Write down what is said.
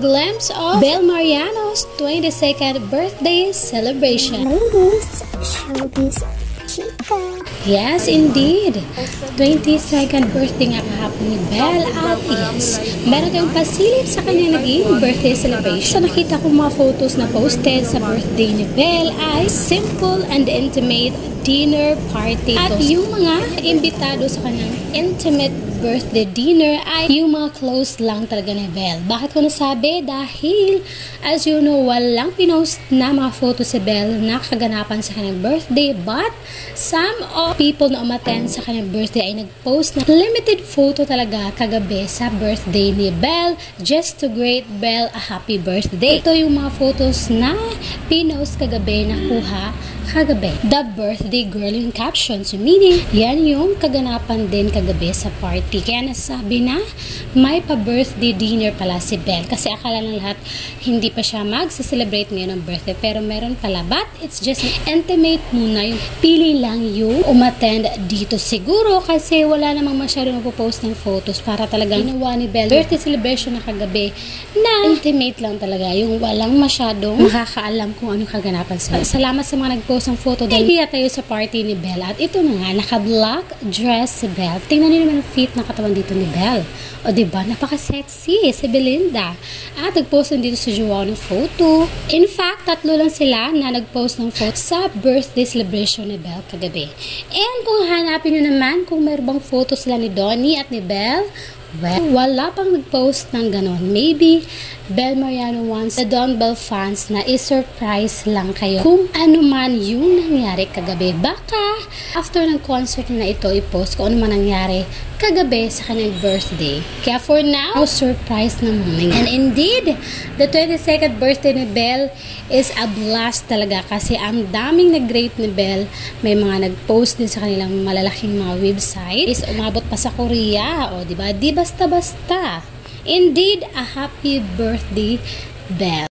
glimpse of Bel Mariano's 22nd birthday celebration. Ladies, showbiz. Yes, indeed. 22nd birthday nga kahapon ni Belle at yes, meron tayong pasilip sa kanya naging birthday celebration. So nakita ko mga photos na posted sa birthday ni Belle ay simple and intimate dinner party. At yung mga imbitado sa kanyang intimate birthday dinner ay yung mga close lang talaga ni Belle. Bakit ko nasabi? Dahil, as you know, walang pinost na mga photos si Belle na kaganapan sa kanyang birthday but some of people na umattend sa kanyang birthday ay nag-post na limited photo talaga kagabi sa birthday ni Belle just to greet Belle a happy birthday. Ito yung mga photos na pinost kagabi na kuha kagabi. The birthday girl in caption. So meaning, yan yung kaganapan din kagabi sa party. Kaya nasabi na may pa-birthday dinner pala si Belle. Kasi akala ng lahat hindi pa siya mag-celebrate ngayon ng birthday. Pero meron pala. But it's just intimate muna. Yung pili lang yung umattend dito siguro kasi wala namang masyadong magpo-post ng photos para talagang ginawa ni Belle birthday celebration na kagabi na intimate lang talaga. Yung walang masyadong makakaalam kung ano kaganapan sa Salamat sa mga nag-post ng photo dahil hindi tayo sa party ni Belle. At ito na nga, naka-black dress si Belle. Tingnan niyo naman ang fit ng katawan dito ni Belle. O diba, napaka-sexy si Belinda. At nag-post din dito sa Joao ng photo. In fact, tatlo lang sila na nag-post ng photo sa birthday celebration ni Belle kagabi. And kung hanapin nyo naman kung meron bang photo sila ni Donnie at ni Belle, Well, wala pang nag-post ng ganon. Maybe Bel Mariano wants the Don Bell fans na i-surprise lang kayo kung ano man yung nangyari kagabi. Baka after ng concert na ito, i-post kung ano man nangyari kagabi sa kanyang birthday. Kaya for now, no surprise na muna. And indeed, the 22nd birthday ni Belle is a blast talaga kasi ang daming nag-rate ni Belle. May mga nag-post din sa kanilang malalaking mga website. Is umabot pa sa Korea. O, di ba? Di basta-basta. Indeed, a happy birthday, Belle.